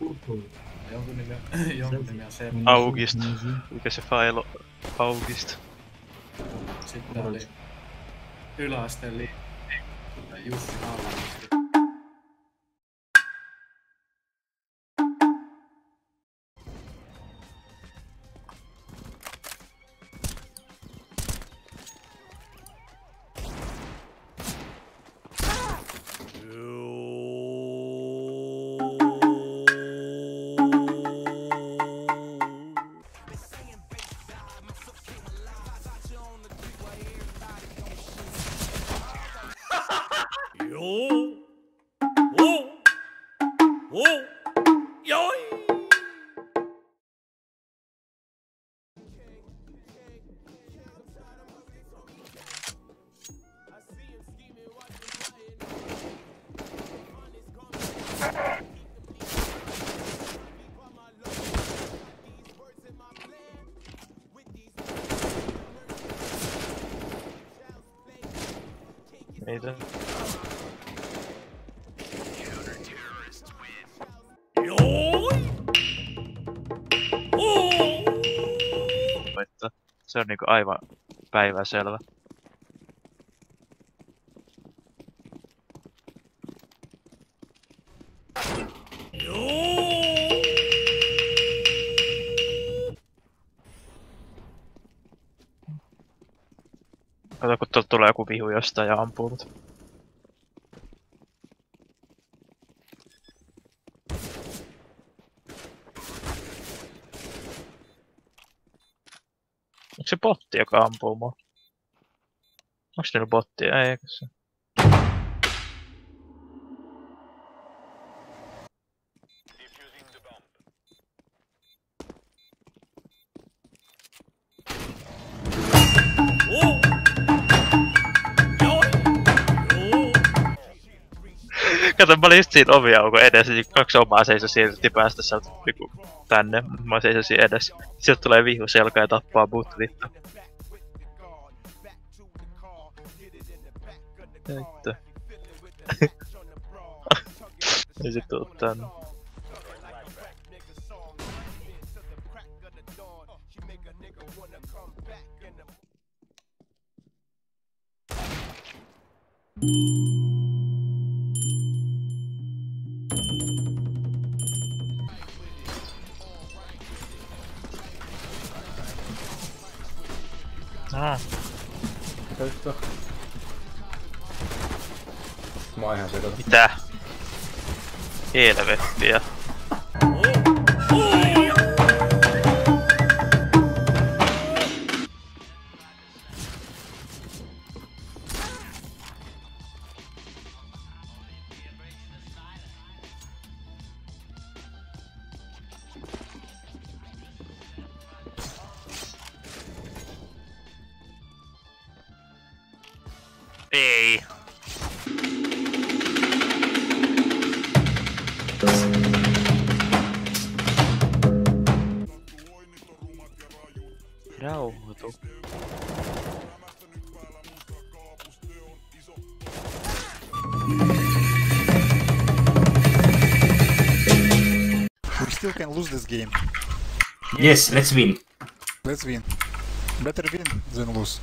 Jonkun nimi on, jonkun nimi on se. Augist. Mikä se file on? Augist. Sitten oli yläasteen liitto. Jussi 오오오 여이 Nathan. Se on niinku aivan päivänselvä. Kato kun tuolta tulee joku vihu jostain ja ampuu mut. Onko se botti, joka ampuu mua? Onks niillä bottia? Ei, eikö se? Kato, mä olin just siinä oviaukon edessä, ja kaksi omaa seisoi silti päästä sieltä niinku tänne. Mä seisosin edessä. Sieltä tulee vihu selkä ja tappaa mut vittu. Että. Ei sit tuu tänne. Ah, Käyttö. Mä oon ihan sekaisin. mitä? Helvettiä. Ei. Rauhoitu. We still can lose this game. Yes, let's win. Let's win. Better win than lose.